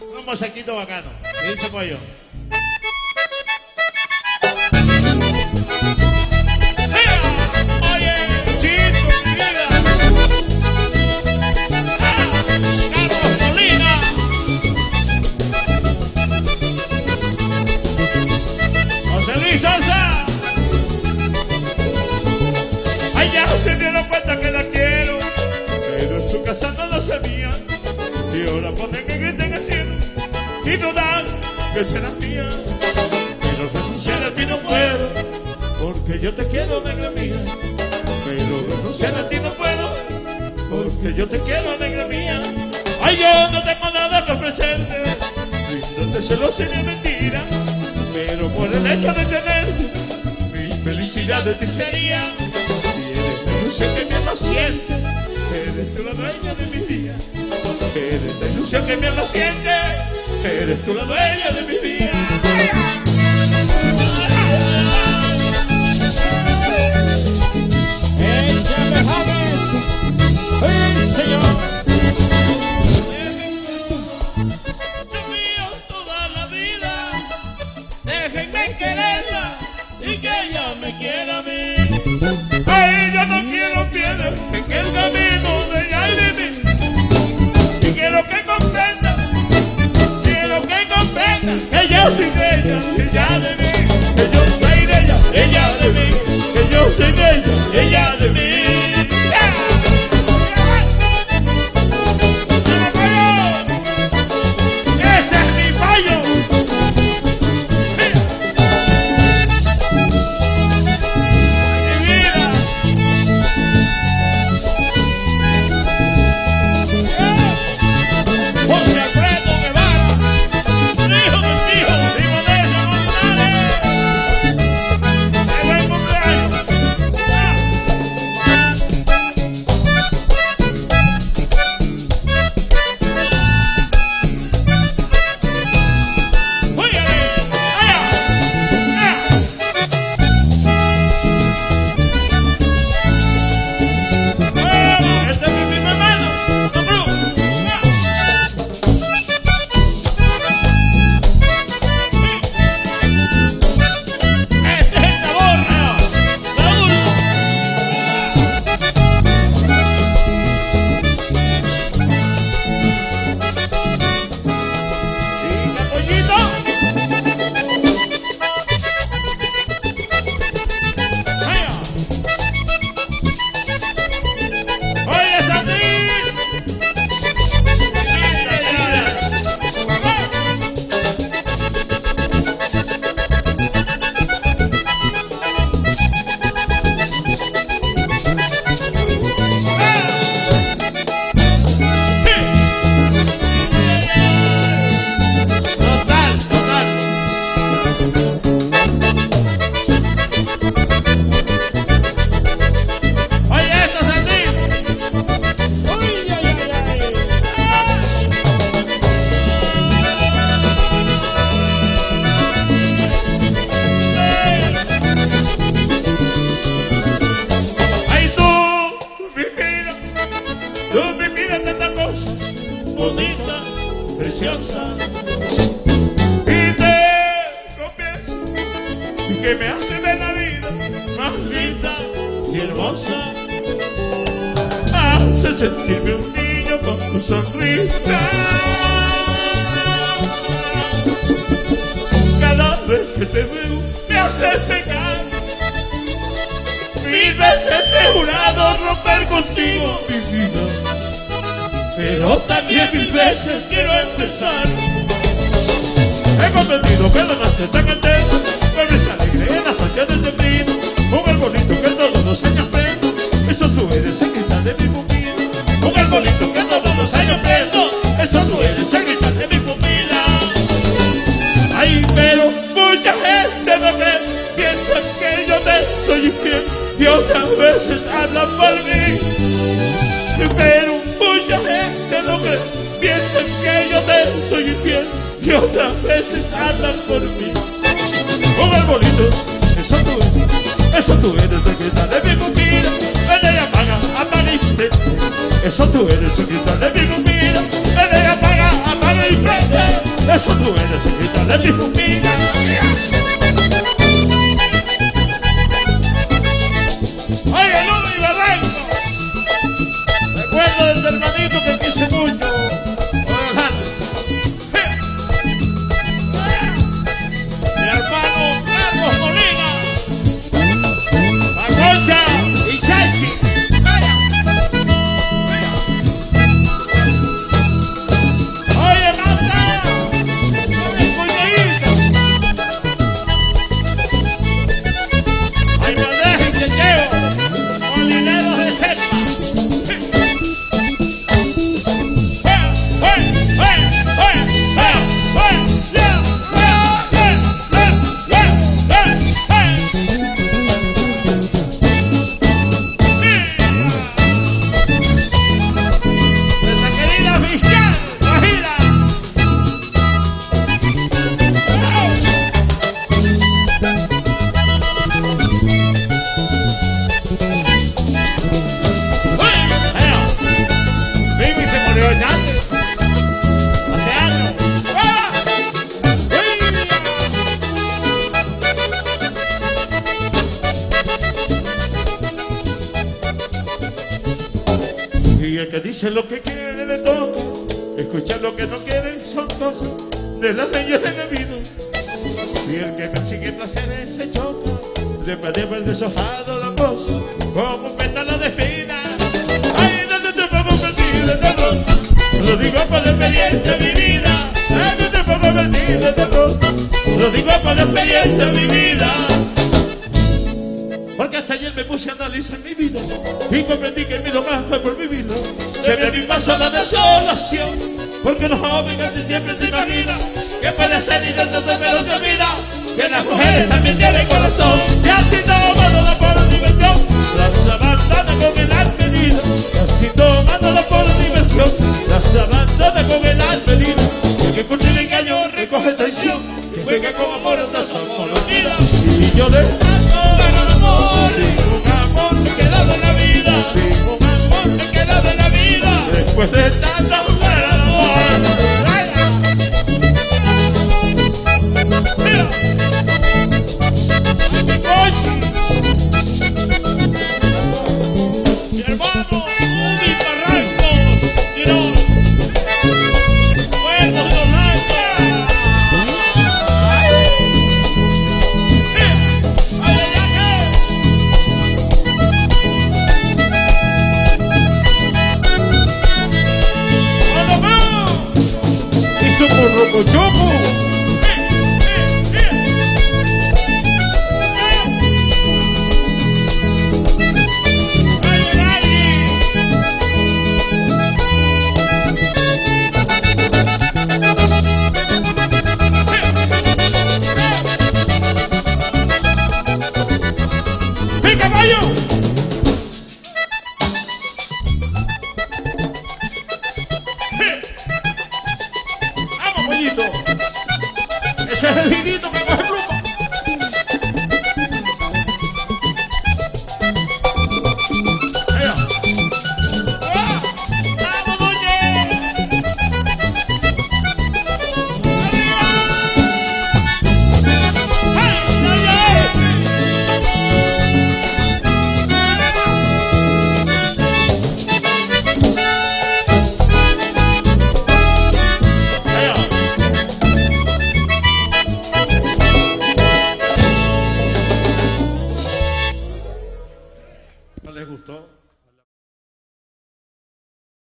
Un mosaquito bacano. ¿Qué dice pollo? Que mía. Pero renunciar a ti no puedo, porque yo te quiero, negra mía. Pero renunciar a ti no puedo, porque yo te quiero, negra mía. Ay, yo no tengo nada que ofrecerte, no te celoso ni mentira. Pero por el hecho de tener mi felicidad de ti sería. Y eres que me lo siente, eres tú la dueña de mi vida. Eres la ilusión que me lo siente, eres tú la dueña de mi vida. Bonita, preciosa. Y te confieso que me hace ver la vida más linda y hermosa. Hace sentirme un niño con tu sonrisa. Cada vez que te veo me hace pecar. Mil veces te he jurado romper contigo mi Pero también mil veces quiero empezar. He comprendido que la tan entera, con risa alegre en las noches de temprano, un arbolito que todos los años prendo, eso tú eres el cristal de mi pupila. Un arbolito que todos los años prendo, eso tú eres el cristal de mi pupila. Ay, pero mucha gente no cree, piensan que yo te soy infiel y otras veces hablan por mí. sonrisa de mi y apaga. Eso tú eres sonrisa de mi cuquita, vele y apaga. Eso tú eres sonrisa de mi. Que dice lo que quiere le toca. Escuchar lo que no quiere son cosas de las leyes del debido. Y el que consigue placeres se choca. Después de haber deshojado la voz como un pétalo de espina. Ay, ¿dónde te pongo perdido de rosa? Lo digo por experiencia vivida. ¿Dónde te pongo perdido de rosa? Lo digo por experiencia vivida. Me puse a analizar mi vida y comprendí que mi lo más fue por vivirlo. Desde mi paso la desolación, porque los jóvenes de siempre se imaginan que puede ser y dentro de menos de vida, que las mujeres también tienen corazón. Y así tomándola por diversión, las abandonan con el herida. Y así